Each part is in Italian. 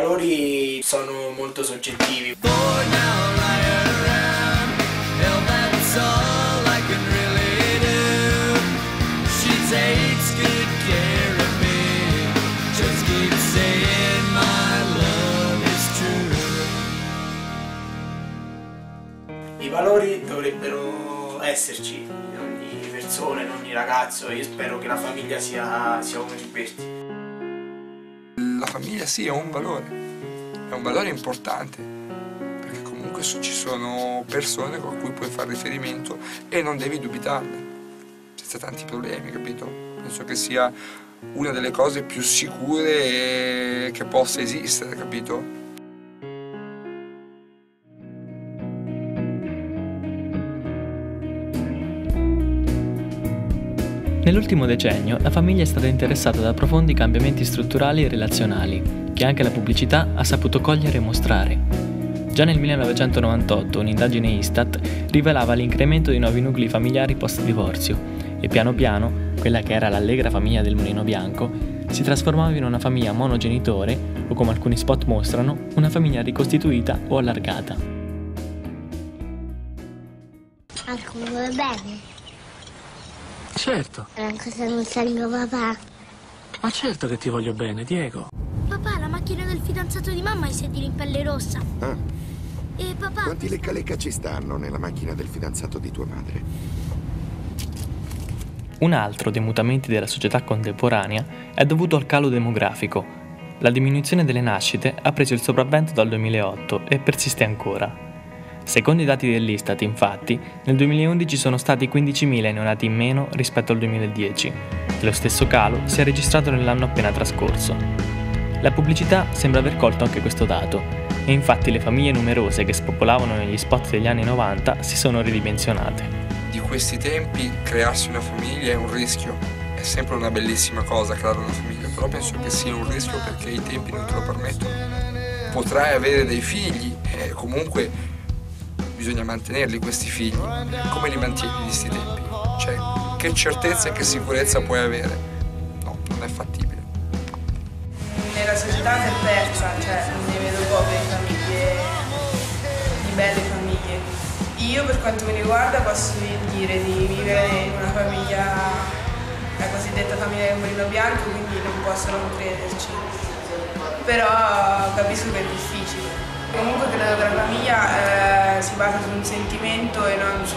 valori sono molto soggettivi. I valori dovrebbero esserci in ogni persona, in ogni ragazzo e io spero che la famiglia sia, sia uno di questi. La famiglia sì è un valore, è un valore importante, perché comunque ci sono persone con cui puoi fare riferimento e non devi dubitarne, senza tanti problemi, capito? Penso che sia una delle cose più sicure che possa esistere, capito? Nell'ultimo decennio la famiglia è stata interessata da profondi cambiamenti strutturali e relazionali, che anche la pubblicità ha saputo cogliere e mostrare. Già nel 1998 un'indagine Istat rivelava l'incremento di nuovi nuclei familiari post-divorzio e piano piano, quella che era l'allegra famiglia del Mulino Bianco, si trasformava in una famiglia monogenitore o come alcuni spot mostrano, una famiglia ricostituita o allargata. Vuoi bene? Certo. Anche se non sei mio papà. Ma certo che ti voglio bene, Diego. Papà, la macchina del fidanzato di mamma ha i sedili in pelle rossa. Ah. E papà... Quanti lecca lecca ci stanno nella macchina del fidanzato di tua madre? Un altro dei mutamenti della società contemporanea è dovuto al calo demografico. La diminuzione delle nascite ha preso il sopravvento dal 2008 e persiste ancora. Secondo i dati dell'Istat, infatti, nel 2011 sono stati 15.000 neonati in meno rispetto al 2010 e lo stesso calo si è registrato nell'anno appena trascorso. La pubblicità sembra aver colto anche questo dato e infatti le famiglie numerose che spopolavano negli spot degli anni 90 si sono ridimensionate. Di questi tempi crearsi una famiglia è un rischio, è sempre una bellissima cosa creare una famiglia, però penso che sia un rischio perché i tempi non te lo permettono. Potrai avere dei figli e comunque bisogna mantenerli questi figli. Come li mantieni in questi tempi? Cioè, che certezza e che sicurezza puoi avere? No, non è fattibile. Nella società si è persa, cioè ne vedo poche famiglie, di belle famiglie. Io per quanto mi riguarda posso dire di vivere in una famiglia, la cosiddetta famiglia del Molino Bianco, quindi non posso non crederci. Però capisco che è difficile. Comunque credo che la famiglia eh, si basa su un sentimento e non su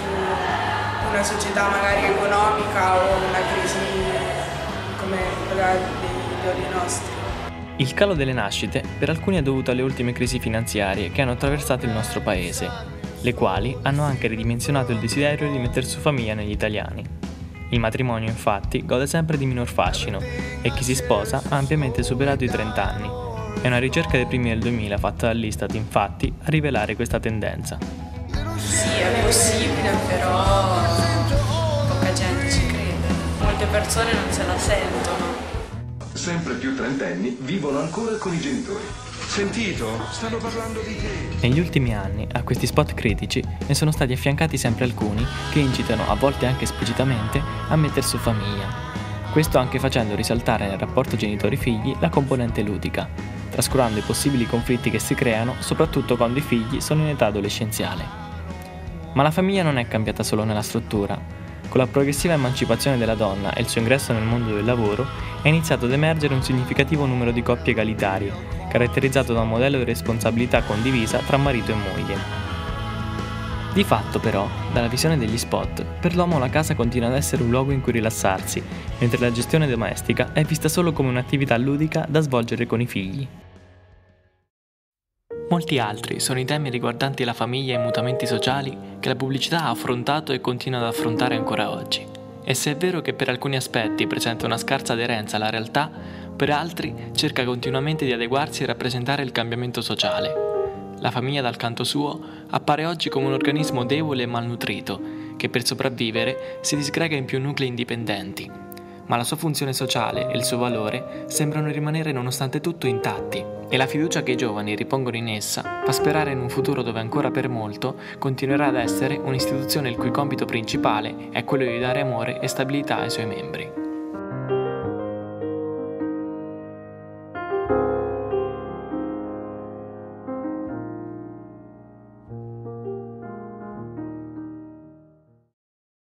una società magari economica o una crisi come quella dei giorni nostri. Il calo delle nascite per alcuni è dovuto alle ultime crisi finanziarie che hanno attraversato il nostro paese, le quali hanno anche ridimensionato il desiderio di mettere su famiglia negli italiani. Il matrimonio infatti gode sempre di minor fascino e chi si sposa ha ampiamente superato i 30 anni, è una ricerca dei primi del 2000 fatta dall'Istat, infatti, a rivelare questa tendenza. Sì, è possibile, però poca gente ci crede. Molte persone non se la sentono. Sempre più trentenni vivono ancora con i genitori. Sentito? Stanno parlando di te. Negli ultimi anni, a questi spot critici ne sono stati affiancati sempre alcuni che incitano, a volte anche esplicitamente, a mettere su famiglia. Questo anche facendo risaltare nel rapporto genitori-figli la componente ludica, trascurando i possibili conflitti che si creano, soprattutto quando i figli sono in età adolescenziale. Ma la famiglia non è cambiata solo nella struttura. Con la progressiva emancipazione della donna e il suo ingresso nel mondo del lavoro, è iniziato ad emergere un significativo numero di coppie egalitarie, caratterizzato da un modello di responsabilità condivisa tra marito e moglie. Di fatto, però, dalla visione degli spot, per l'uomo la casa continua ad essere un luogo in cui rilassarsi, mentre la gestione domestica è vista solo come un'attività ludica da svolgere con i figli. Molti altri sono i temi riguardanti la famiglia e i mutamenti sociali che la pubblicità ha affrontato e continua ad affrontare ancora oggi. E se è vero che per alcuni aspetti presenta una scarsa aderenza alla realtà, per altri cerca continuamente di adeguarsi e rappresentare il cambiamento sociale, la famiglia dal canto suo appare oggi come un organismo debole e malnutrito, che per sopravvivere si disgrega in più nuclei indipendenti. Ma la sua funzione sociale e il suo valore sembrano rimanere nonostante tutto intatti e la fiducia che i giovani ripongono in essa fa sperare in un futuro dove ancora per molto continuerà ad essere un'istituzione il cui compito principale è quello di dare amore e stabilità ai suoi membri.